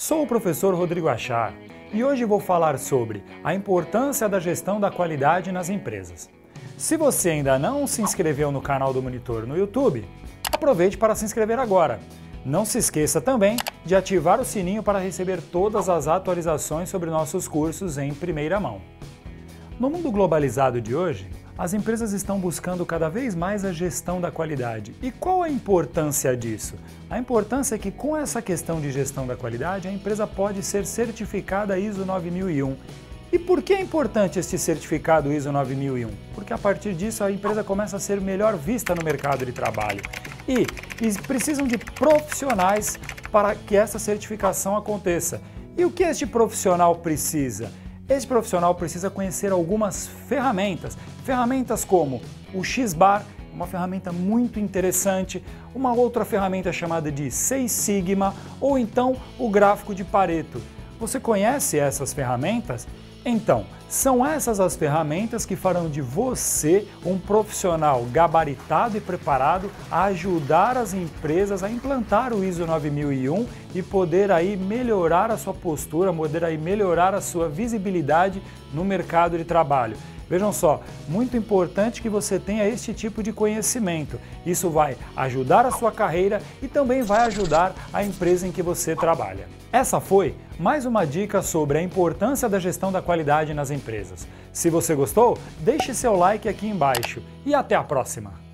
Sou o professor Rodrigo Achar e hoje vou falar sobre a importância da gestão da qualidade nas empresas. Se você ainda não se inscreveu no canal do Monitor no YouTube, aproveite para se inscrever agora. Não se esqueça também de ativar o sininho para receber todas as atualizações sobre nossos cursos em primeira mão. No mundo globalizado de hoje, as empresas estão buscando cada vez mais a gestão da qualidade. E qual a importância disso? A importância é que com essa questão de gestão da qualidade, a empresa pode ser certificada ISO 9001. E por que é importante este certificado ISO 9001? Porque a partir disso a empresa começa a ser melhor vista no mercado de trabalho. E, e precisam de profissionais para que essa certificação aconteça. E o que este profissional precisa? Esse profissional precisa conhecer algumas ferramentas, ferramentas como o X-Bar, uma ferramenta muito interessante, uma outra ferramenta chamada de Seis Sigma ou então o gráfico de Pareto. Você conhece essas ferramentas? Então, são essas as ferramentas que farão de você um profissional gabaritado e preparado a ajudar as empresas a implantar o ISO 9001 e poder aí melhorar a sua postura, poder aí melhorar a sua visibilidade no mercado de trabalho. Vejam só, muito importante que você tenha este tipo de conhecimento. Isso vai ajudar a sua carreira e também vai ajudar a empresa em que você trabalha. Essa foi mais uma dica sobre a importância da gestão da qualidade nas empresas. Se você gostou, deixe seu like aqui embaixo e até a próxima!